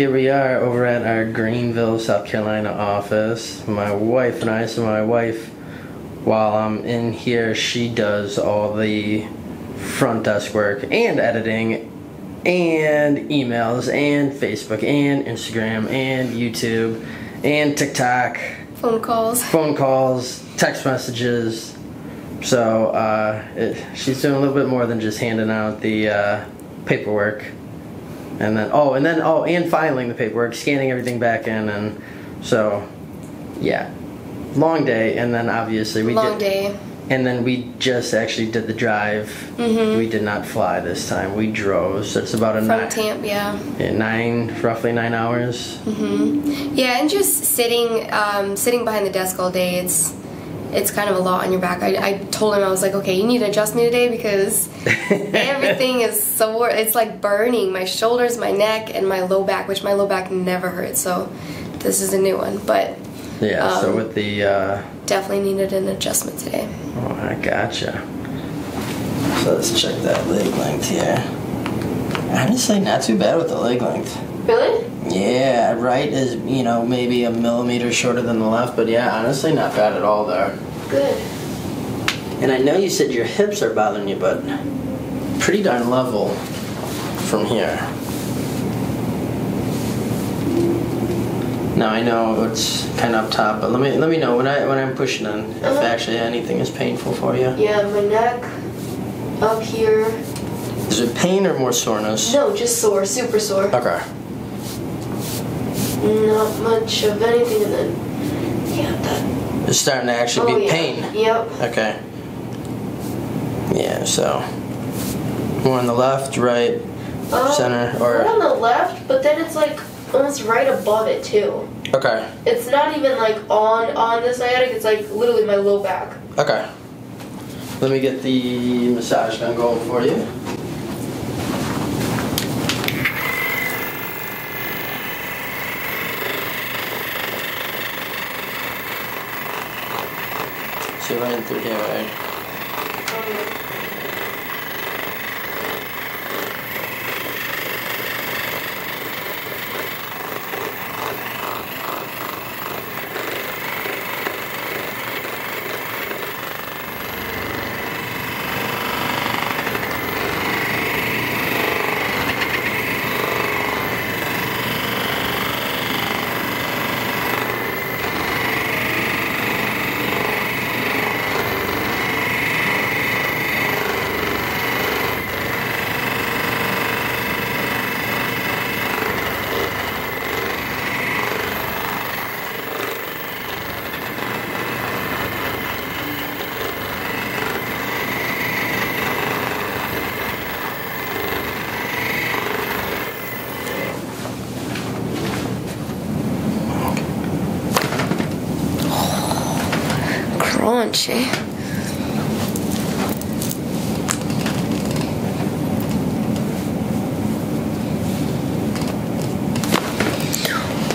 here we are over at our Greenville, South Carolina office. My wife and I, so my wife, while I'm in here, she does all the front desk work and editing and emails and Facebook and Instagram and YouTube and TikTok, Phone calls. phone calls, text messages. So uh, it, she's doing a little bit more than just handing out the uh, paperwork, and then oh, and then oh, and filing the paperwork, scanning everything back in, and so yeah, long day, and then obviously we did Long did, day. and then we just actually did the drive. Mm-hmm. We did not fly this time. We drove, so it's about a From nine, Tamp, yeah. yeah, nine, roughly nine hours. Yeah, and just sitting um, sitting behind the desk all day, it's it's kind of a lot on your back. I, I told him I was like, okay, you need to adjust me today because everything is sore. It's like burning my shoulders, my neck, and my low back, which my low back never hurts. So this is a new one, but Yeah. so Um, with the. Uh, definitely needed an adjustment today. Oh, I gotcha. So let's check that leg length here. Honestly, not too bad with the leg length. Really? Yeah, right is, you know, maybe a millimeter shorter than the left, but yeah, honestly, not bad at all there. Good. And I know you said your hips are bothering you, but pretty darn level from here. Now I know it's kind of up top, but let me let me know when I when I'm pushing in if Uh-huh. actually anything is painful for you. Yeah, my neck up here. Is it pain or more soreness? No, just sore, super sore. Okay. Not much of anything, and then yeah, that. It's starting to actually oh, be yeah. pain. Yep. Okay. Yeah, so more on the left, right, Um, center, More or on the left, but then it's like almost right above it too. okay, It's not even like on on the sciatic. It's like literally my low back. okay. Let me get the massage gun going for you. Here, right? Crunchy.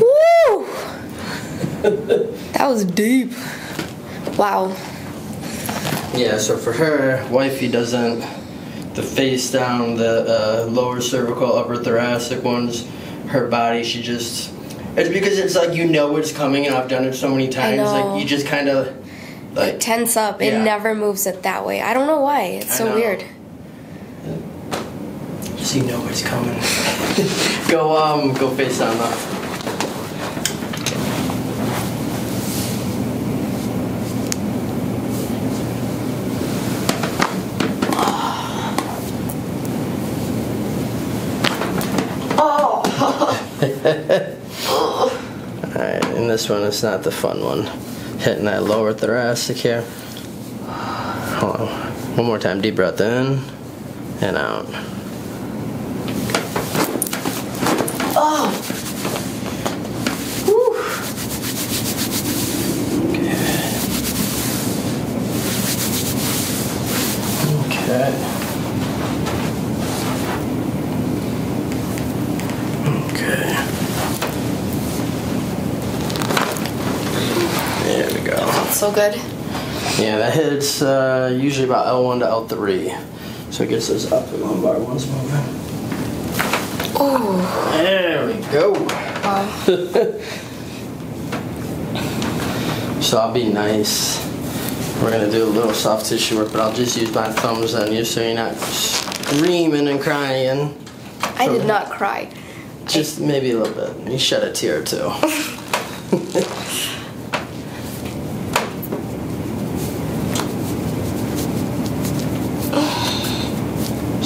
Woo! that was deep. Wow. Yeah, so for her, wifey doesn't the face down, the uh, lower cervical, upper thoracic ones, her body, she just it's because it's like you know it's coming and I've done it so many times. Like you just kind of like Tense up. It never moves it that way. I don't know why. It's I so know. weird. you know it's coming. go um go face down though. Alright, and this one is not the fun one. Hitting that lower thoracic here. Hold on. One more time. Deep breath in and out. Oh. Whew. Okay. Okay. There we go. So good. Yeah, that hits uh, usually about L1 to L3. So it gets those upper lumbar ones moving. Oh, There we go. wow. So I'll be nice. We're gonna do a little soft tissue work, but I'll just use my thumbs on you so you're not screaming and crying. I did not cry. Just maybe a little bit. You shed a tear or two.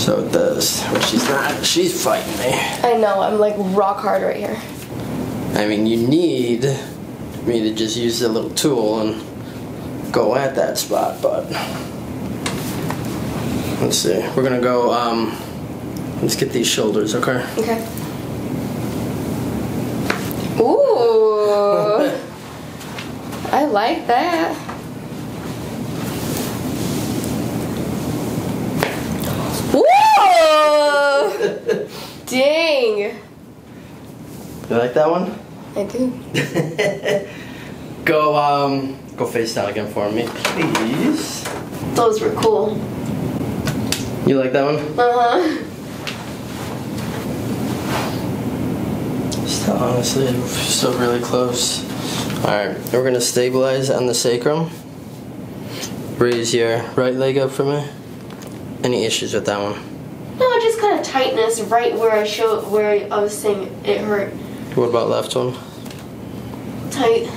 so this, well, she's not. She's fighting me. I know, I'm like rock hard right here. I mean, you need me to just use the little tool and go at that spot, but let's see. We're gonna go. Um, let's get these shoulders, okay? Okay. Ooh. I like that. Dang. You like that one? I do. Go. Um, go face down again for me, please. Those were cool. You like that one? Uh huh. Still, honestly, still really close. All right, we're gonna stabilize on the sacrum. Raise your right leg up for me. Any issues with that one? Just kind of tightness right where I showed where I was saying it hurt. What about left one? Tight.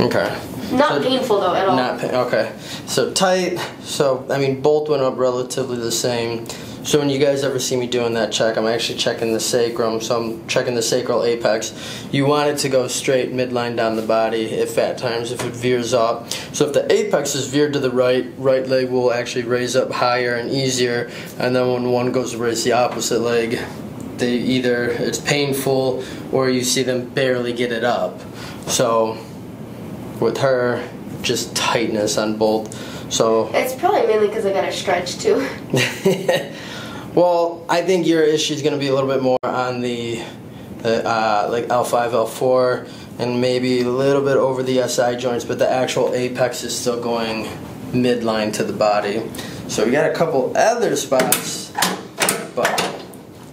Okay. Not So- painful though at all. Not pa- okay. So tight. So I mean, both went up relatively the same. So when you guys ever see me doing that check, I'm actually checking the sacrum. So I'm checking the sacral apex. You want it to go straight midline down the body. If at times if it veers up. So if the apex is veered to the right, right leg will actually raise up higher and easier. And then when one goes to raise the opposite leg, they either it's painful or you see them barely get it up. So with her, just tightness on both. So, It's probably mainly because I got to stretch too. well, I think your issue is going to be a little bit more on the, the uh, like L5, L4, and maybe a little bit over the SI joints, but the actual apex is still going midline to the body. So we got a couple other spots, but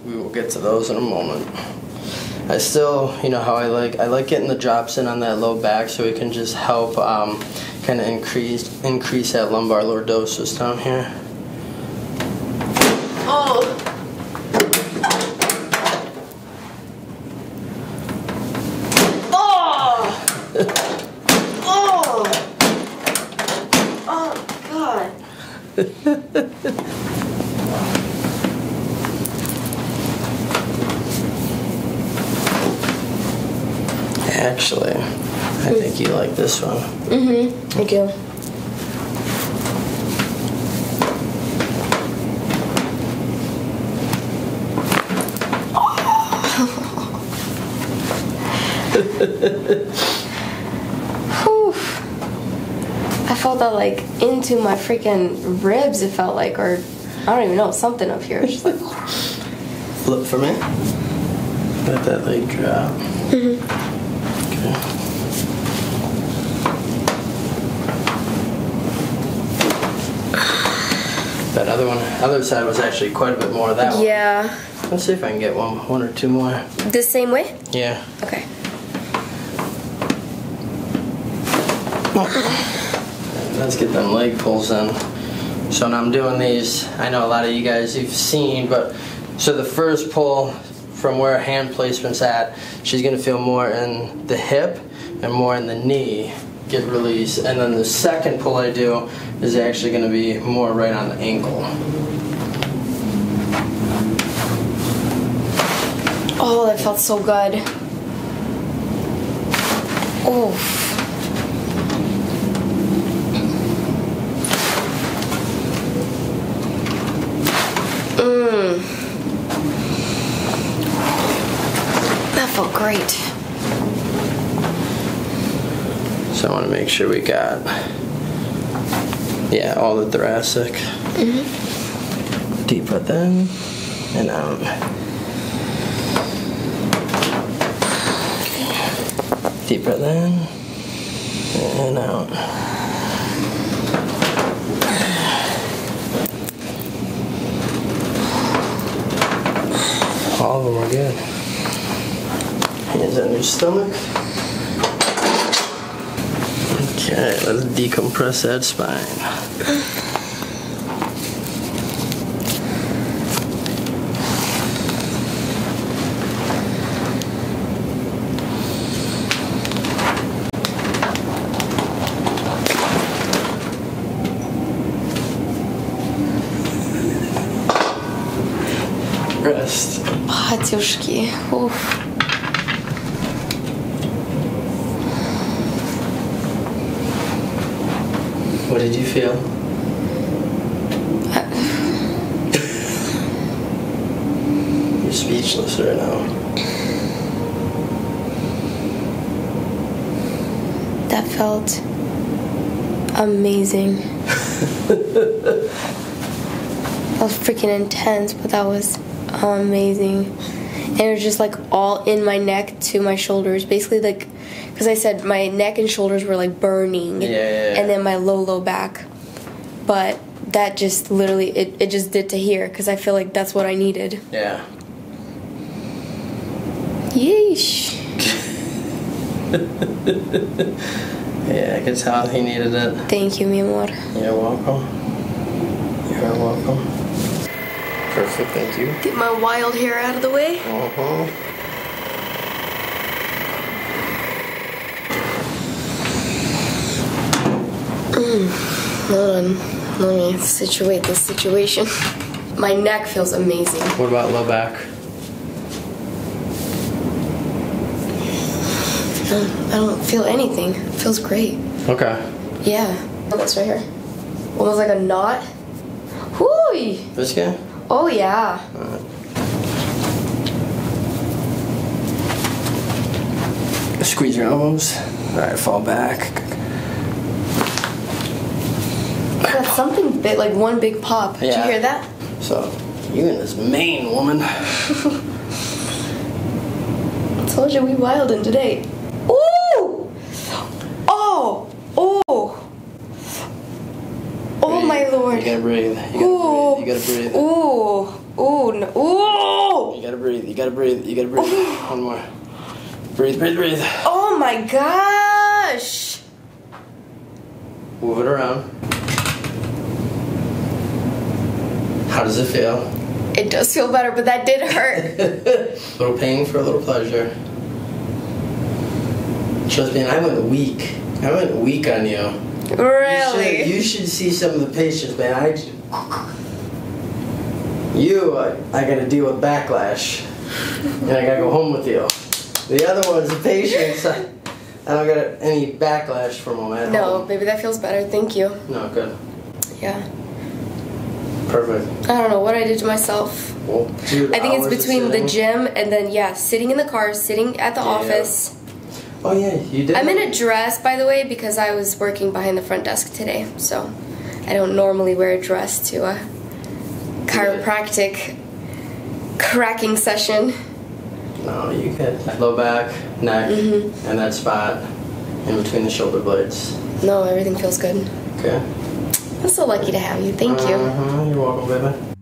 we will get to those in a moment. I still, you know how I like, I like getting the drops in on that low back so it can just help um, kind of increase increase that lumbar lordosis down here. Oh. Oh. Oh. Oh God. Actually, I think you like this one. Mhm. I do. Whew. I felt that like into my freaking ribs. It felt like, or I don't even know, something up here. It's just like, Flip for me. Let that leg drop. Okay. That other one, other side was actually quite a bit more of that one. yeah. Let's see if I can get one, one or two more. The same way. Yeah. Okay. Let's get them leg pulls in. So when I'm doing these, I know a lot of you guys you've seen, but so the first pull from where hand placement's at, she's gonna feel more in the hip and more in the knee get released. And then the second pull I do is actually gonna be more right on the ankle. Oh, that felt so good. Oh. Felt great. So I wanna make sure we got, yeah, all the thoracic. Mm-hmm. Deep breath in and out. Deep breath in and out. All of them are good Hands on your stomach. Okay, let's decompress that spine. Rest. Батюшки. Уф. Did you feel? You're speechless right now. That felt amazing. that was freaking intense, but that was amazing. And it was just like all in my neck to my shoulders. Basically, like, because I said my neck and shoulders were like burning. Yeah, yeah, yeah. And then my low, low back. But that just literally, it, it just did to here because I feel like that's what I needed. Yeah. Yeesh. Yeah, I could tell he needed it. Thank you, mi amor. You're welcome. You're welcome. Perfect, thank you. Get my wild hair out of the way. Uh-huh. Hmm. Hold on. Let me situate this situation. My neck feels amazing. What about low back? I don't feel anything. It feels great. Okay. Yeah. Oh, this right here. Almost like a knot. Whoo! This guy? Oh yeah. Squeeze your elbows. Alright, fall back. Got big, like one big pop. Did you hear that? So, you and this Maine woman. Told you we wildin' today. Ooh! Oh! Oh! Oh my lord. You gotta breathe. You gotta breathe. You gotta breathe. Ooh! Ooh! No. Ooh! You gotta breathe. You gotta breathe. You gotta breathe. One more. Breathe, breathe, breathe. Oh my gosh! Move it around. How does it feel? It does feel better, but that did hurt. A little pain for a little pleasure. Trust me, I went weak. I went weak on you. You should, really? you should see some of the patients, man. I, you, I, I gotta deal with backlash, and I gotta go home with you. The other ones, the patients, I, I don't get any backlash from them at No, home. baby, that feels better. Thank you. No, good. Yeah. Perfect. I don't know what I did to myself. Well, two I think it's between the gym and then, yeah, sitting in the car, sitting at the Yeah. office. Oh yeah, you did. I'm in a dress, by the way, because I was working behind the front desk today. So I don't normally wear a dress to a chiropractic cracking session. No, you could. Low back, neck, Mm-hmm. and that spot in between the shoulder blades. No, everything feels good. Okay. I'm so lucky to have you. Thank you. Uh-huh, you're welcome, baby.